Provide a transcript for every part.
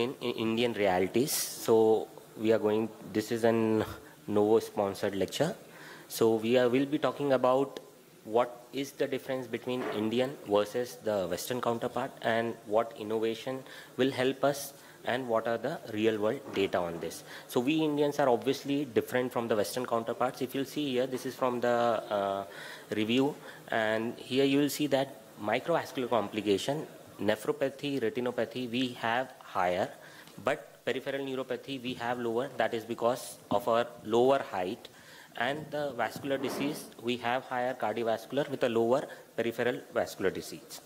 in, in Indian realities. So we are going, this is an Novo sponsored lecture. So we are, will be talking about what is the difference between Indian versus the Western counterpart and what innovation will help us and what are the real world data on this. So we Indians are obviously different from the Western counterparts. If you'll see here, this is from the uh, review and here you will see that microvascular complication, nephropathy, retinopathy, we have higher, but peripheral neuropathy we have lower. That is because of our lower height and the vascular disease we have higher cardiovascular with a lower peripheral vascular disease.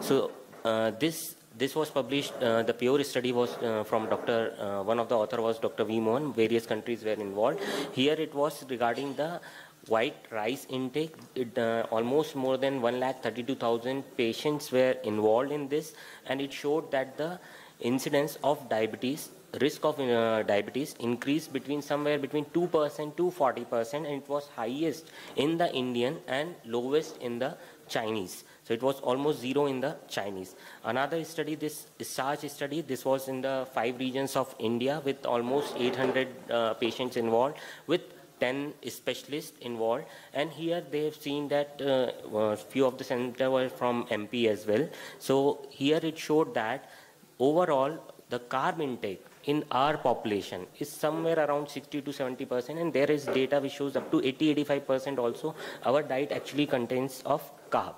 So uh, this this was published, uh, the PURE study was uh, from Dr. Uh, one of the author was Dr. V. Mohan, various countries were involved. Here it was regarding the white rice intake. It, uh, almost more than 1,32,000 patients were involved in this and it showed that the incidence of diabetes risk of uh, diabetes increased between somewhere between 2% to 40% and it was highest in the Indian and lowest in the Chinese. So it was almost zero in the Chinese. Another study, this STARCH study, this was in the five regions of India with almost 800 uh, patients involved with 10 specialists involved. And here they have seen that uh, few of the center were from MP as well. So here it showed that overall the carb intake in our population is somewhere around 60 to 70 percent. And there is data which shows up to 80 85 percent also our diet actually contains of carb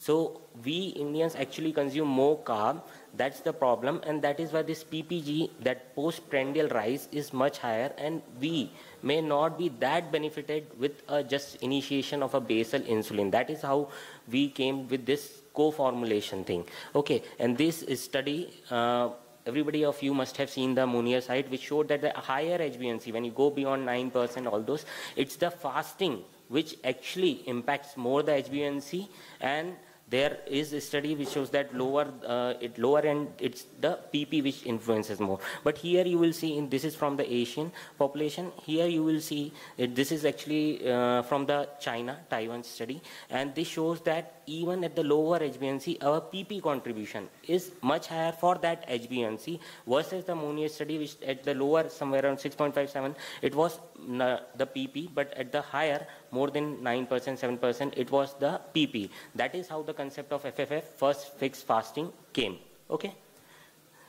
so we Indians actually consume more carb. That's the problem, and that is why this PPG, that postprandial rise, is much higher, and we may not be that benefited with just initiation of a basal insulin. That is how we came with this co-formulation thing. Okay, and this study. Uh, everybody of you must have seen the Monnier site, which showed that the higher HbA1c, when you go beyond 9%, all those, it's the fasting which actually impacts more the HbA1c and there is a study which shows that lower uh, it lower end it's the pp which influences more. But here you will see in this is from the asian population. Here you will see it, this is actually uh, from the china taiwan study. And this shows that even at the lower HbA1c, our PP contribution is much higher for that HbA1c versus the Monnier study, which at the lower, somewhere around 6.57, it was the PP, but at the higher, more than 9%, 7%, it was the PP. That is how the concept of FFF, first fixed fasting, came. Okay?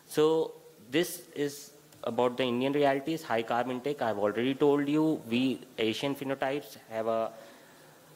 So this is about the Indian realities, high carb intake. I've already told you, we Asian phenotypes have a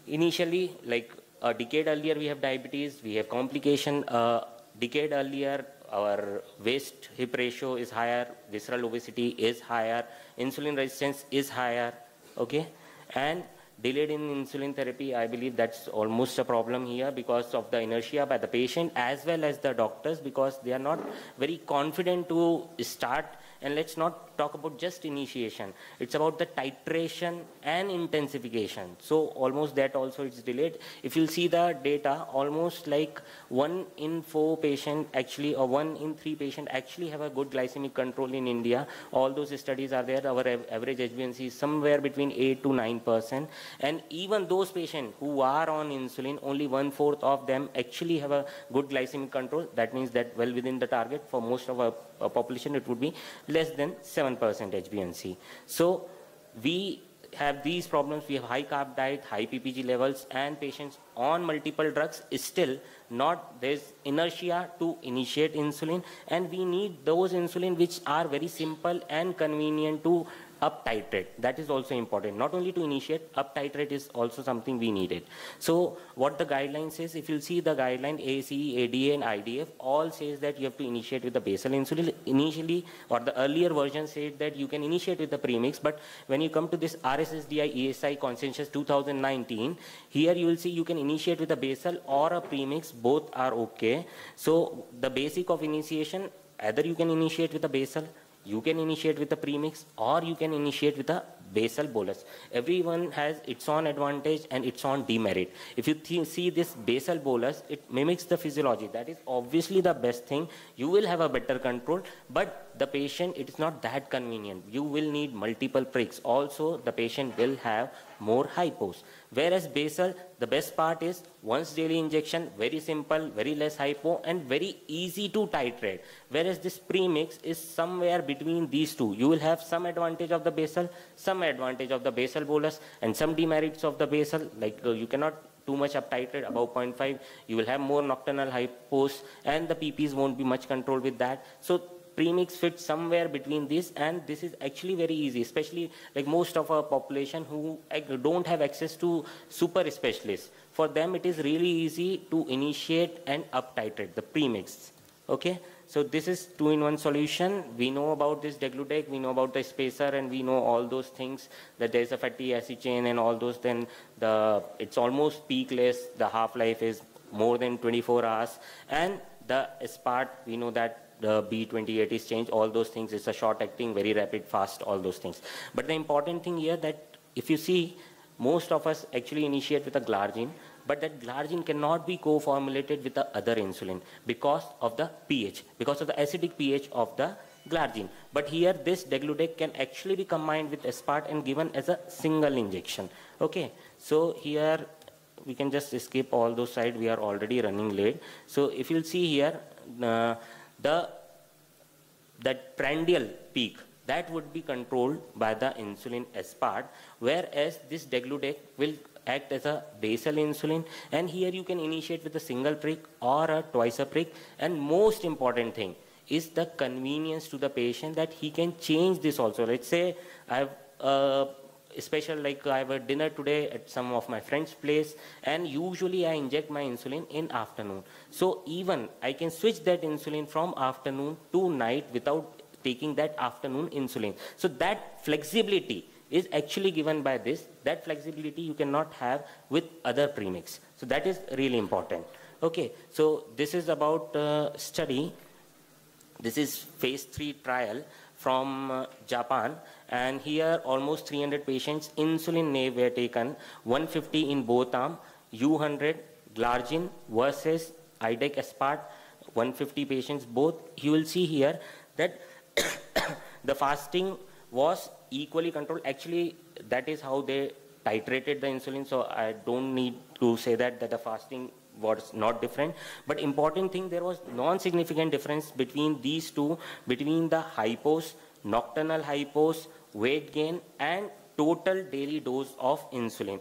initially like a decade earlier we have diabetes, we have complication. A decade earlier our waist hip ratio is higher, visceral obesity is higher, insulin resistance is higher, okay? And delayed in insulin therapy, I believe that's almost a problem here because of the inertia by the patient as well as the doctors because they are not very confident to start. And let's not talk about just initiation. It's about the titration and intensification. So almost that also is delayed. If you see the data, almost like one in four patient actually, or one in three patient actually have a good glycemic control in India. All those studies are there. Our average HbA1c is somewhere between 8 to 9%. And even those patients who are on insulin, only one fourth of them actually have a good glycemic control. That means that well within the target for most of our uh, population, it would be less than 7% HbA1c. So we have these problems. We have high carb diet, high PPG levels, and patients on multiple drugs is still not, there's inertia to initiate insulin, and we need those insulin which are very simple and convenient to up titrate. That is also important. Not only to initiate, up titrate is also something we needed. So what the guideline says, if you see the guideline ACE, ADA and IDF, all says that you have to initiate with the basal insulin. Initially, or the earlier version said that you can initiate with the premix, but when you come to this RSSDI ESI consensus 2019, here you will see you can initiate with a basal or a premix, both are okay. So the basic of initiation, either you can initiate with a basal you can initiate with a premix or you can initiate with a basal bolus. Everyone has its own advantage and its own demerit. If you see this basal bolus, it mimics the physiology. That is obviously the best thing. You will have a better control, but the patient, it is not that convenient. You will need multiple pricks. Also, the patient will have more hypos. Whereas basal, the best part is once daily injection, very simple, very less hypo, and very easy to titrate. Whereas this premix is somewhere between these two. You will have some advantage of the basal, some advantage of the basal bolus, and some demerits of the basal. Like uh, you cannot too much up titrate above 0.5 you will have more nocturnal hypos and the pp's won't be much controlled with that so premix fits somewhere between this and this is actually very easy especially like most of our population who don't have access to super specialists for them it is really easy to initiate and up titrate the premix okay so this is two-in-one solution. We know about this degludec, we know about the spacer, and we know all those things that there's a fatty acid chain and all those. Then the it's almost peakless. The half-life is more than 24 hours, and the aspart we know that the B28 is changed, all those things. It's a short acting, very rapid, fast, all those things. But the important thing here that if you see, most of us actually initiate with a glargine, but that glargine cannot be co-formulated with the other insulin because of the pH, because of the acidic pH of the glargine. But here this degludec can actually be combined with aspart and given as a single injection. Okay, so here we can just skip all those sides. We are already running late. So if you'll see here, uh, the that prandial peak that would be controlled by the insulin aspart whereas this degludec will act as a basal insulin. And here you can initiate with a single prick or a twice a prick. And most important thing is the convenience to the patient that he can change this also. Let's say i have uh, special like I have a dinner today at some of my friend's place and usually I inject my insulin in afternoon. So even I can switch that insulin from afternoon to night without taking that afternoon insulin. So that flexibility is actually given by this. That flexibility you cannot have with other premix. So that is really important. Okay, so this is about uh, study. This is phase 3 trial from uh, Japan and here almost 300 patients insulin naive were taken 150 in both arm u100 glargine versus IDeg aspart 150 patients. Both you will see here that the fasting was equally controlled. Actually that is how they titrated the insulin so i don't need to say that that the fasting was not different but important thing there was non-significant difference between these two between the hypos nocturnal hypos, weight gain, and total daily dose of insulin.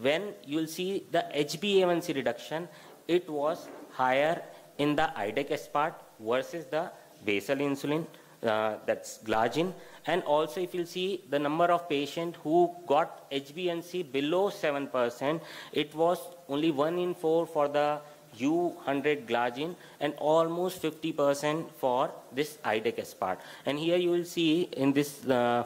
When you'll see the HbA1c reduction, it was higher in the IDEC part versus the basal insulin, uh, that's glargine. And also if you'll see the number of patients who got HbA1c below 7%, it was only 1 in 4 for the U100 glargine and almost 50% for this IDeg aspart. And here you will see in this, uh,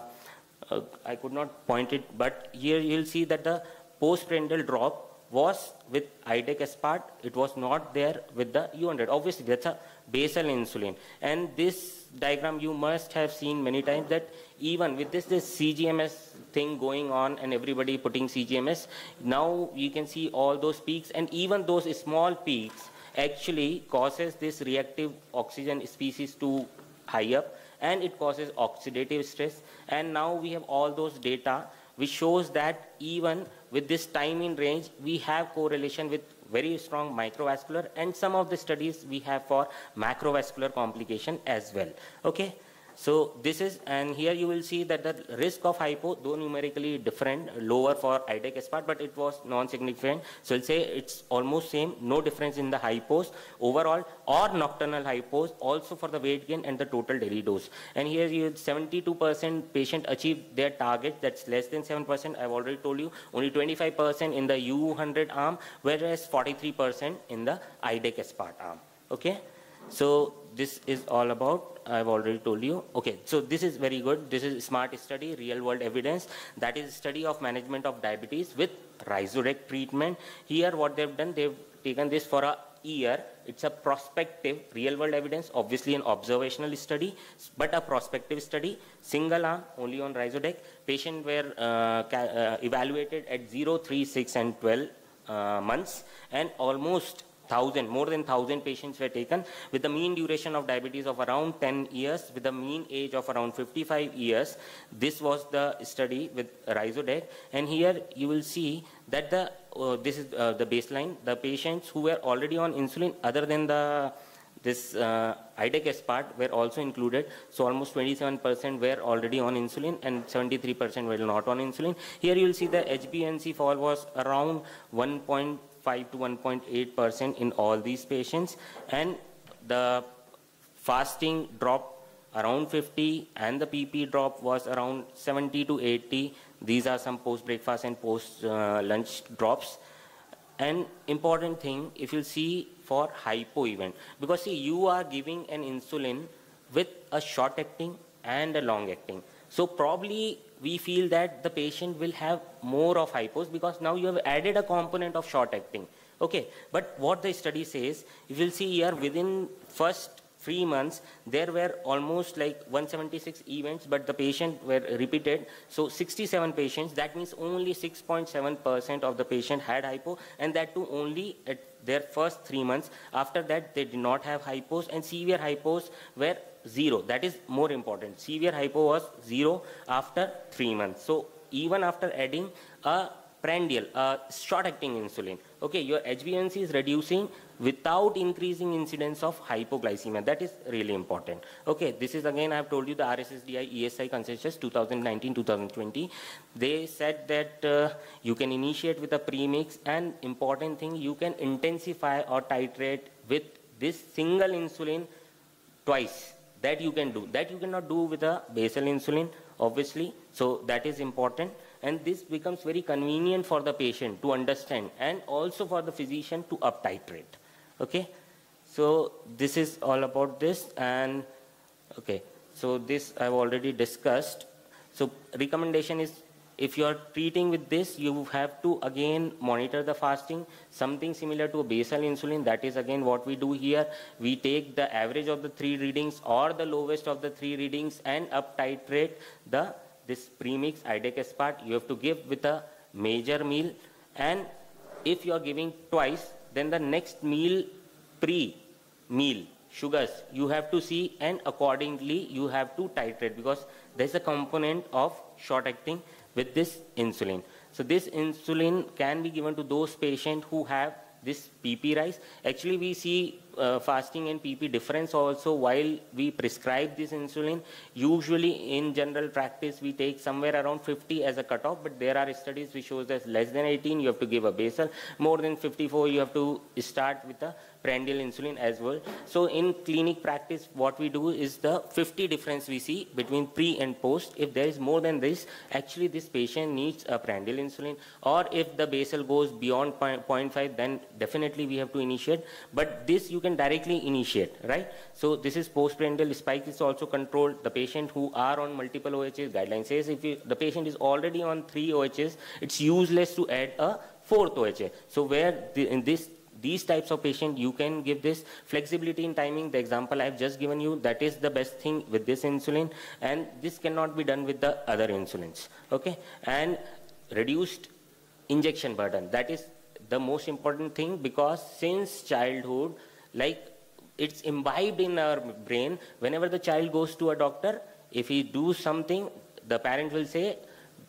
uh, I could not point it, but here you will see that the postprandial drop was with IDeg aspart. It was not there with the U100. Obviously, that's a basal insulin. And this diagram you must have seen many times that even with this, this CGMS thing going on and everybody putting CGMS, now you can see all those peaks and even those small peaks actually causes this reactive oxygen species to high up and it causes oxidative stress. And now we have all those data which shows that even with this time in range, we have correlation with very strong microvascular and some of the studies we have for macrovascular complication as well. Okay. So this is, and here you will see that the risk of hypo, though numerically different, lower for IDeg aspart, but it was non-significant. So I'll say it's almost same, no difference in the hypos overall or nocturnal hypos, also for the weight gain and the total daily dose. And here you 72% patient achieved their target, that's less than 7%, I've already told you, only 25% in the U100 arm, whereas 43% in the IDeg aspart arm. Okay? So this is all about I've already told you. Okay, so this is very good. This is smart study, real world evidence. That is study of management of diabetes with Ryzodeg treatment. Here what they've done, they've taken this for a year. It's a prospective real world evidence, obviously an observational study, but a prospective study. Single arm, only on Ryzodeg. Patients were uh, uh, evaluated at 0, 3, 6 and 12 uh, months and almost thousand, more than thousand patients were taken with the mean duration of diabetes of around 10 years, with the mean age of around 55 years. This was the study with Ryzodeg, and here you will see that the uh, this is uh, the baseline. The patients who were already on insulin, other than the this uh, part were also included. So almost 27% were already on insulin and 73% were not on insulin. Here you will see the HbA1c fall was around 1.5 to 1.8% in all these patients. And the fasting drop around 50 and the PP drop was around 70 to 80. These are some post breakfast and post uh, lunch drops. And important thing, if you see for hypo event, because see, you are giving an insulin with a short acting and a long acting. So probably we feel that the patient will have more of hypos because now you have added a component of short acting. Okay, but what the study says, you will see here within first three months, there were almost like 176 events, but the patient were repeated. So 67 patients, that means only 6.7% of the patient had hypo, and that too only at their first three months. After that, they did not have hypos, and severe hypos were zero. That is more important. Severe hypo was zero after three months. So even after adding a prandial, a short-acting insulin, okay, your HbA1c is reducing without increasing incidence of hypoglycemia. That is really important. Okay, this is again, I have told you the RSSDI ESI consensus 2019-2020. They said that uh, you can initiate with a premix and important thing, you can intensify or titrate with this single insulin twice. That you can do. That you cannot do with a basal insulin, obviously. So that is important and this becomes very convenient for the patient to understand and also for the physician to up titrate okay so this is all about this and okay so this I've already discussed so recommendation is if you are treating with this you have to again monitor the fasting. Something similar to a basal insulin that is again what we do here. We take the average of the three readings or the lowest of the three readings and up titrate the this premix idec you have to give with a major meal. And if you are giving twice then the next meal pre-meal sugars you have to see and accordingly you have to titrate because there's a component of short acting with this insulin. So this insulin can be given to those patients who have this PP rise. Actually, we see uh, fasting and PP difference also while we prescribe this insulin. Usually, in general practice, we take somewhere around 50 as a cutoff, but there are studies which shows that less than 18, you have to give a basal. More than 54, you have to start with a prandial insulin as well. So in clinic practice, what we do is the 50 difference we see between pre and post. If there is more than this, actually this patient needs a prandial insulin. Or if the basal goes beyond 0.5, then definitely we have to initiate. But this you can directly initiate, right? So this is postprandial spike is also controlled. The patient who are on multiple OHs, guideline says if you, the patient is already on three OHs, it's useless to add a fourth OHA. So where the, in this these types of patient you can give this flexibility in timing. The example i've just given you that is the best thing with this insulin and this cannot be done with the other insulins okay? And reduced injection burden that is the most important thing because since childhood like it's imbibed in our brain. Whenever the child goes to a doctor if he do something the parent will say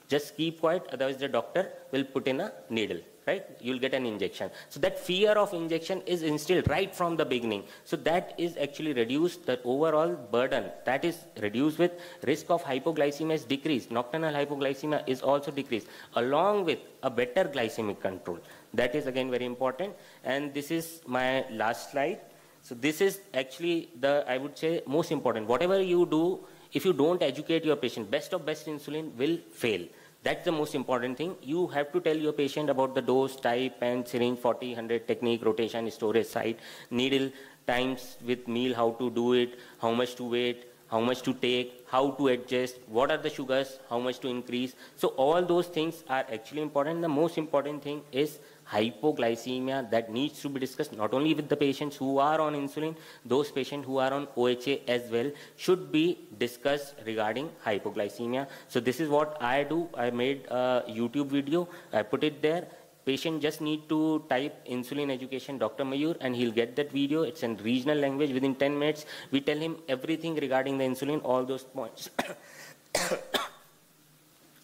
just keep quiet otherwise the doctor will put in a needle right? You'll get an injection. So that fear of injection is instilled right from the beginning. So that is actually reduced, the overall burden that is reduced with risk of hypoglycemia is decreased. Nocturnal hypoglycemia is also decreased along with a better glycemic control. That is again very important. And this is my last slide. So this is actually the, I would say, most important. Whatever you do, if you don't educate your patient, best of best insulin will fail. That's the most important thing. You have to tell your patient about the dose, type, and syringe, 40, 100 technique, rotation, storage site, needle, times with meal, how to do it, how much to wait, how much to take, how to adjust, what are the sugars, how much to increase. So all those things are actually important. The most important thing is hypoglycemia that needs to be discussed not only with the patients who are on insulin, those patients who are on OHA as well should be discussed regarding hypoglycemia. So this is what I do. I made a YouTube video. I put it there. patient just need to type insulin education Dr. Mayur and he'll get that video. It's in regional language within 10 minutes. We tell him everything regarding the insulin, all those points.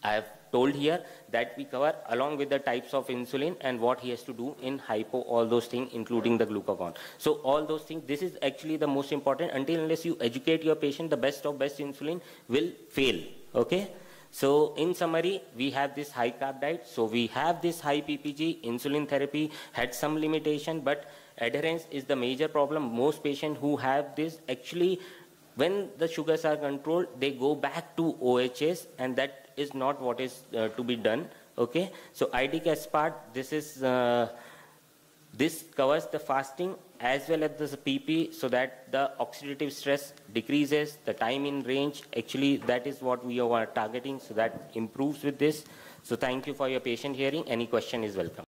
I have told here that we cover along with the types of insulin and what he has to do in hypo, all those things, including the glucagon. So all those things, this is actually the most important. Until unless you educate your patient, the best of best insulin will fail. Okay? So in summary, we have this high carb diet. So we have this high PPG, insulin therapy had some limitation, but adherence is the major problem. Most patients who have this actually, when the sugars are controlled, they go back to OHS and that is not what is uh, to be done. Okay. So IDCAS part, this is, uh, this covers the fasting as well as the PP so that the oxidative stress decreases, the time in range, actually that is what we are targeting so that improves with this. So thank you for your patient hearing. Any question is welcome.